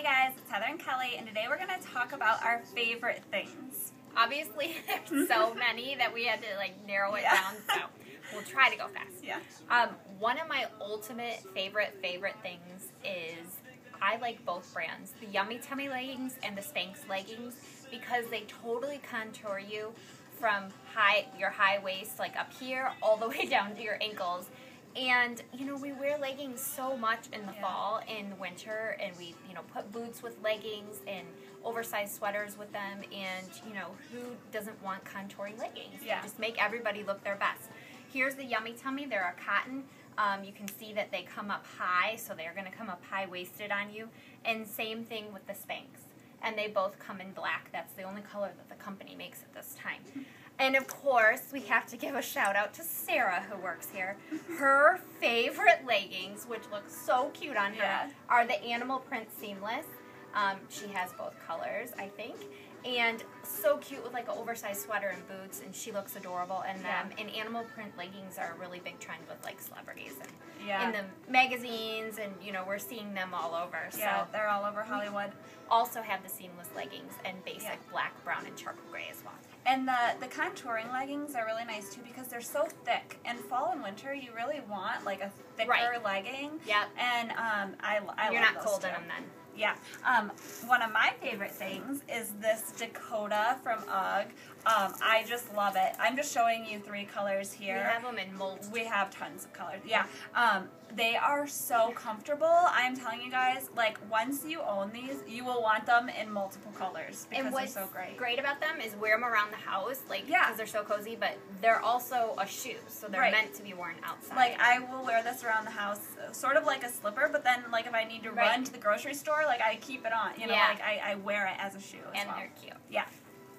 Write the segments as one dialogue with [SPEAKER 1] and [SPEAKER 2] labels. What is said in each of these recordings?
[SPEAKER 1] Hey guys, it's Heather and Kelley, and today we're going to talk about our favorite things.
[SPEAKER 2] Obviously, there's so many that we had to like narrow it
[SPEAKER 1] Yeah.
[SPEAKER 2] down, so we'll try to go fast.
[SPEAKER 1] Yeah.
[SPEAKER 2] Um, one of my ultimate favorite favorite things is I like both brands, the Yummy Tummy leggings and the Spanx leggings, because they totally contour you from high your high waist like up here all the way down to your ankles. And you know we wear leggings so much in the
[SPEAKER 1] Yeah.
[SPEAKER 2] fall and the winter, and we you know put boots with leggings and oversized sweaters with them. And you know who doesn't want contouring leggings?
[SPEAKER 1] Yeah.
[SPEAKER 2] just make everybody look their best. Here's the Yummy Tummy. They're a cotton. Um, you can see that they come up high, so they're going to come up high waisted on you. And same thing with the Spanx. And they both come in black. That's the only color that the company makes at this time. And of course, we have to give a shout out to Sarah who works here. Her favorite leggings, which look so cute on her,
[SPEAKER 1] Yeah.
[SPEAKER 2] are the animal print seamless. Um, she has both colors, I think. And so cute with like an oversized sweater and boots, and she looks adorable in them. And animal print leggings are a really big trend with like celebrities and
[SPEAKER 1] Yeah.
[SPEAKER 2] in the magazines, and you know we're seeing them all over.
[SPEAKER 1] yeah,
[SPEAKER 2] So
[SPEAKER 1] they're all over Hollywood.
[SPEAKER 2] also have the seamless leggings and basic
[SPEAKER 1] Yeah.
[SPEAKER 2] black, brown, and charcoal gray as well.
[SPEAKER 1] And the, the contouring leggings are really nice too because they're so thick. In fall and winter, you really want like a thicker
[SPEAKER 2] Right.
[SPEAKER 1] legging.
[SPEAKER 2] Yep.
[SPEAKER 1] And um, I, I
[SPEAKER 2] You're
[SPEAKER 1] love
[SPEAKER 2] not cold
[SPEAKER 1] too.
[SPEAKER 2] in them then.
[SPEAKER 1] Yeah. Um, one of my favorite things is this Dakota from UGG. Um, I just love it. I'm just showing you three colors here.
[SPEAKER 2] We have them in molds.
[SPEAKER 1] We have tons of colors. Yeah. Um, they are so comfortable. I'm telling you guys, like once you own these, you will want them in multiple colors because
[SPEAKER 2] and
[SPEAKER 1] they're
[SPEAKER 2] what's
[SPEAKER 1] so great.
[SPEAKER 2] Great about them is wear them around the house, like because
[SPEAKER 1] Yeah.
[SPEAKER 2] they're so cozy. But they're also a shoe, so they're
[SPEAKER 1] Right.
[SPEAKER 2] meant to be worn outside.
[SPEAKER 1] Like I will wear this around the house, sort of like a slipper. But then, like if I need to
[SPEAKER 2] Right.
[SPEAKER 1] run to the grocery store, like I keep it on. You know,
[SPEAKER 2] Yeah.
[SPEAKER 1] like I, I wear it as a shoe as
[SPEAKER 2] and
[SPEAKER 1] well.
[SPEAKER 2] they're cute,
[SPEAKER 1] Yeah.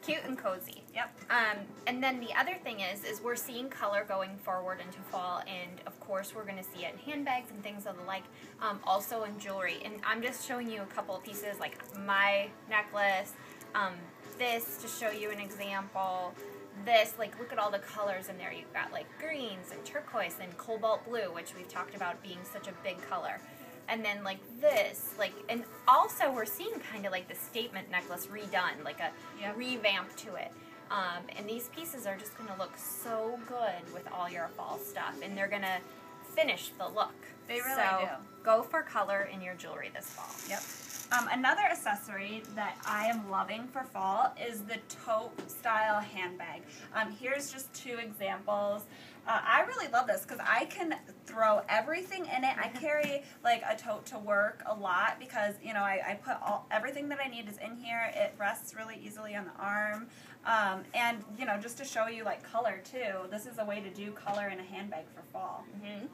[SPEAKER 2] cute and cozy.
[SPEAKER 1] Yep.
[SPEAKER 2] Um, and then the other thing is, is we're seeing color going forward into fall, and of course we're going to see it in handbags and things of the like. Um, also in jewelry, and I'm just showing you a couple of pieces, like my necklace, um, this to show you an example. This, like, look at all the colors in there. You've got like greens and turquoise and cobalt blue, which we've talked about being such a big color. And then like this, like, and also we're seeing kind of like the statement necklace redone, like a
[SPEAKER 1] Yep.
[SPEAKER 2] revamp to it. Um, and these pieces are just going to look so good with all your fall stuff, and they're going to finish the look.
[SPEAKER 1] They really
[SPEAKER 2] so
[SPEAKER 1] do.
[SPEAKER 2] Go for color in your jewelry this fall.
[SPEAKER 1] Yep. Um, another accessory that I am loving for fall is the tote style handbag. Um, here's just two examples. Uh, I really love this because I can throw everything in it. I carry like a tote to work a lot because you know I, I put all everything that I need is in here. It rests really easily on the arm, um, and you know just to show you like color too. This is a way to do color in a handbag for fall.
[SPEAKER 2] hmm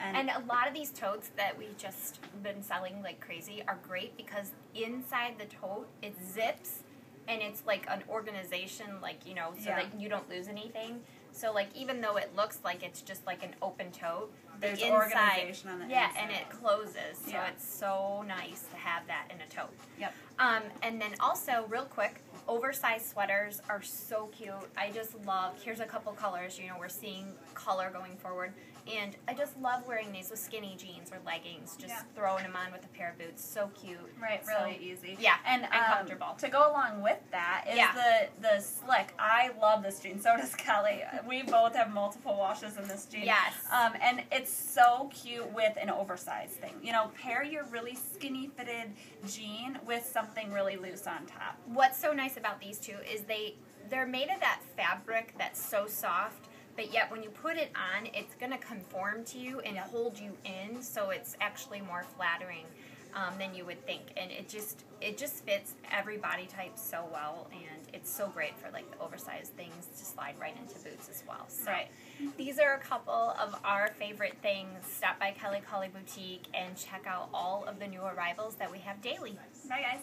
[SPEAKER 1] And,
[SPEAKER 2] And a lot of these totes that we've just been selling like crazy are great because inside the tote it zips and it's like an organization like you know so
[SPEAKER 1] Yeah.
[SPEAKER 2] that you don't lose anything. So like even though it looks like it's just like an open tote, the
[SPEAKER 1] There's
[SPEAKER 2] inside
[SPEAKER 1] organization on the
[SPEAKER 2] yeah,
[SPEAKER 1] inside.
[SPEAKER 2] and it closes. So
[SPEAKER 1] Yeah.
[SPEAKER 2] it's so nice to have that in a tote.
[SPEAKER 1] yep.
[SPEAKER 2] Um, and then also, real quick, oversized sweaters are so cute. I just love. Here's a couple colors. You know, we're seeing color going forward, and I just love wearing these with skinny jeans or leggings. Just
[SPEAKER 1] Yeah.
[SPEAKER 2] throwing them on with a pair of boots. So cute.
[SPEAKER 1] Right,
[SPEAKER 2] So-
[SPEAKER 1] really easy.
[SPEAKER 2] yeah,
[SPEAKER 1] and,
[SPEAKER 2] and
[SPEAKER 1] um,
[SPEAKER 2] comfortable.
[SPEAKER 1] To go along with that is
[SPEAKER 2] Yeah.
[SPEAKER 1] the the slick. I love this jean. So does Kelley. We both have multiple washes in this jean.
[SPEAKER 2] Yes.
[SPEAKER 1] Um, and it's so cute with an oversized thing. You know, pair your really skinny fitted jean with something really loose on top.
[SPEAKER 2] What's so nice about these two is they they're made of that fabric that's so soft, but yet when you put it on, it's gonna conform to you and hold you in, so it's actually more flattering um, than you would think, and it just it just fits every body type so well, and it's so great for like the oversized things to slide right into boots as well. So
[SPEAKER 1] Right.
[SPEAKER 2] these are a couple of our favorite things. Stop by Kelley Cawley Boutique and check out all of the new arrivals that we have daily.
[SPEAKER 1] Bye guys.